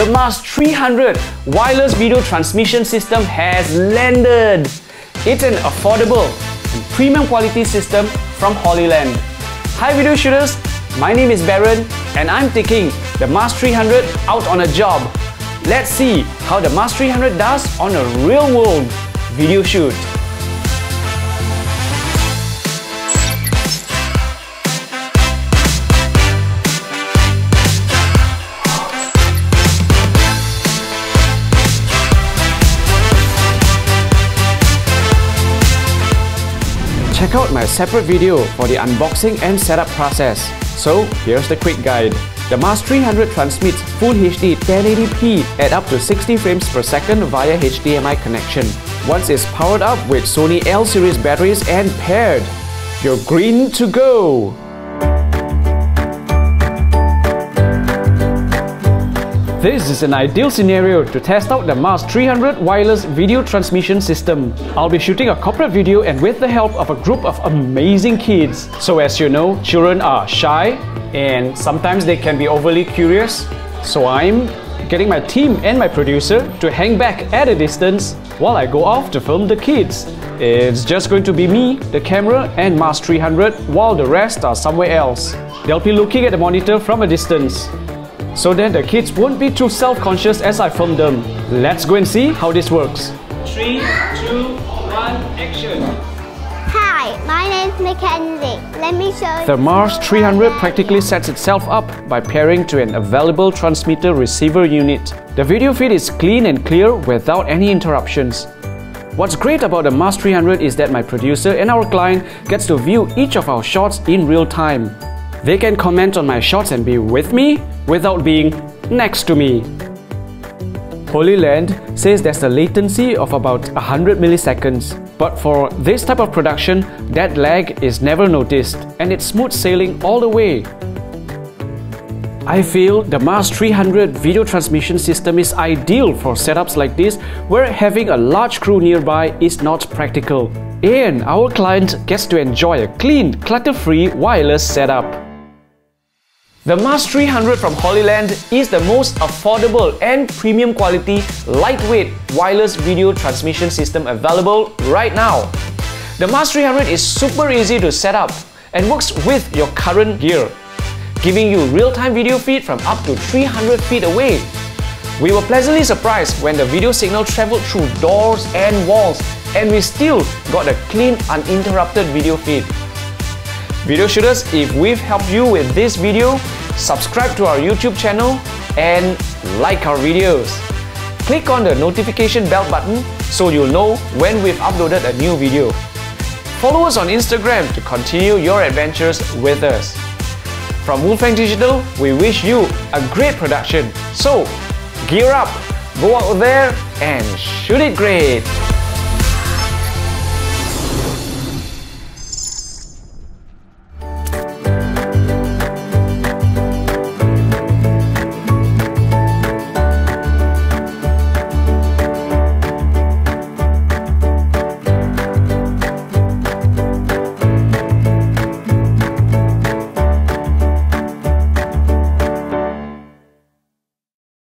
the Mars 300 wireless video transmission system has landed. It's an affordable and premium quality system from Hollyland. Hi video shooters, my name is Baron and I'm taking the Mars 300 out on a job. Let's see how the Mars 300 does on a real world video shoot. Check out my separate video for the unboxing and setup process. So here's the quick guide. The Mars 300 transmits Full HD 1080p at up to 60 frames per second via HDMI connection. Once it's powered up with Sony L-series batteries and paired, you're green to go! This is an ideal scenario to test out the Mars 300 wireless video transmission system. I'll be shooting a corporate video and with the help of a group of amazing kids. So as you know, children are shy and sometimes they can be overly curious. So I'm getting my team and my producer to hang back at a distance while I go off to film the kids. It's just going to be me, the camera and Mars 300 while the rest are somewhere else. They'll be looking at the monitor from a distance so that the kids won't be too self-conscious as I film them. Let's go and see how this works. 3, 2, 1, action! Hi, my name is Mackenzie. Let me show you. The Mars 300 practically sets itself up by pairing to an available transmitter receiver unit. The video feed is clean and clear without any interruptions. What's great about the Mars 300 is that my producer and our client gets to view each of our shots in real time. They can comment on my shots and be with me without being next to me. Hollyland says there's a latency of about 100 milliseconds, but for this type of production, that lag is never noticed and it's smooth sailing all the way. I feel the Mars 300 video transmission system is ideal for setups like this where having a large crew nearby is not practical. And our client gets to enjoy a clean, clutter-free wireless setup. The Mars 300 from Hollyland is the most affordable and premium quality lightweight wireless video transmission system available right now. The Mars 300 is super easy to set up and works with your current gear, giving you real-time video feed from up to 300 feet away. We were pleasantly surprised when the video signal traveled through doors and walls and we still got a clean, uninterrupted video feed. Video shooters, if we've helped you with this video, subscribe to our YouTube channel and like our videos. Click on the notification bell button so you'll know when we've uploaded a new video. Follow us on Instagram to continue your adventures with us. From Wolfang Digital, we wish you a great production. So, gear up, go out there and shoot it great!